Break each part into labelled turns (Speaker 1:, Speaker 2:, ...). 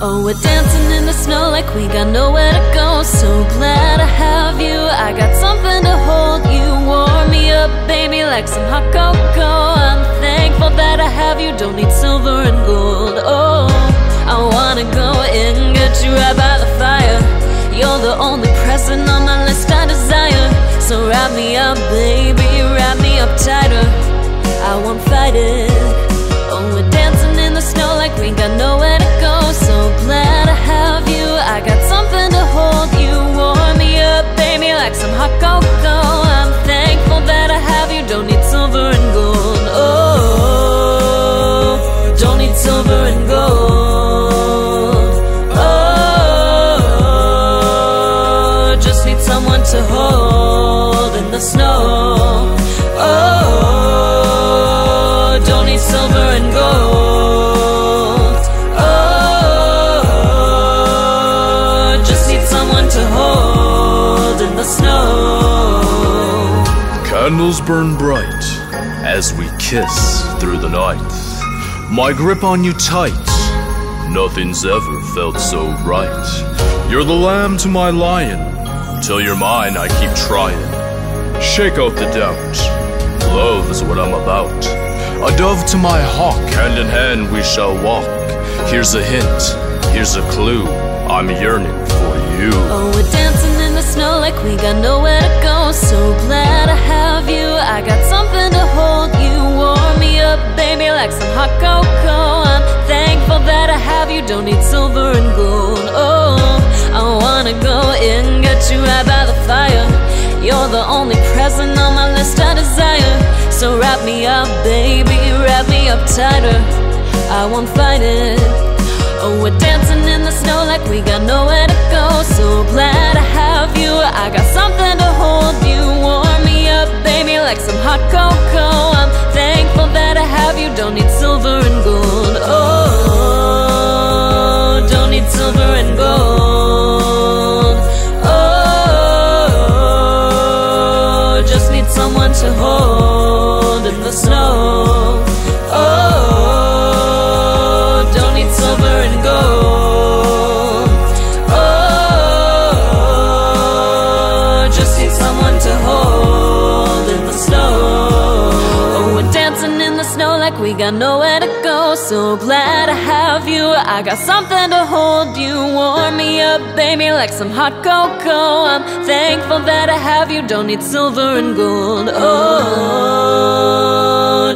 Speaker 1: Oh, we're dancing in the snow like we got nowhere to go. So glad I have you. I got something to hold you. Warm me up, baby, like some hot cocoa. I'm thankful that I have you. Don't need silver and the only present on my list I desire. So wrap me up, baby, wrap me up tighter. I won't fight it. Oh, don't need silver and gold. Oh, just need someone to hold in the snow.
Speaker 2: Candles burn bright as we kiss through the night. My grip on you tight, nothing's ever felt so right. You're the lamb to my lion, till you're mine I keep trying. Shake out the doubt, love is what I'm about. A dove to my hawk, hand in hand we shall walk. Here's a hint, here's a clue, I'm yearning for you.
Speaker 1: Oh, we're dancing in the snow like we got nowhere to go. So glad I have you. I got something to hold you. Warm me up, baby, like some hot cocoa. I'm thankful that I have you. Don't need silver only present on my list I desire. So wrap me up, baby, wrap me up tighter. I won't fight it. Oh, we're dancing in the snow like we got nowhere to go. So glad I have you. I got something to hold you. Warm me up, baby, like some hot cocoa. I'm thankful that I have you. Don't need silver and gold. Oh, don't need silver and gold. Someone to hold in the snow. Oh, don't need silver and gold. Oh, just need someone to hold in the snow. Oh, we're dancing in the snow like we got nowhere to go. So glad I have you. I got something to hold you. Me up, baby, like some hot cocoa. I'm thankful that I have you. Don't need silver and gold. Oh,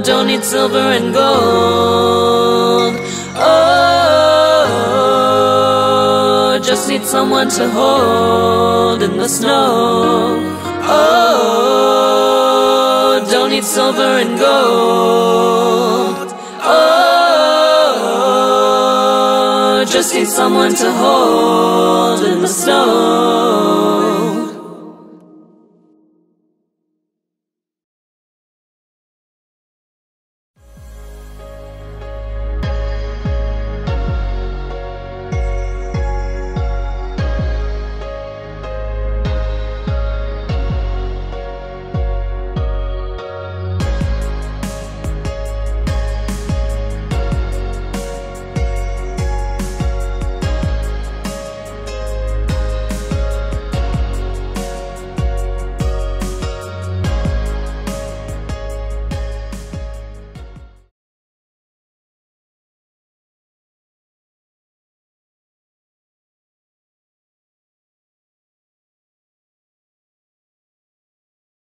Speaker 1: don't need silver and gold. Oh, just need someone to hold in the snow. Oh, don't need silver and gold. just need someone to hold in the snow.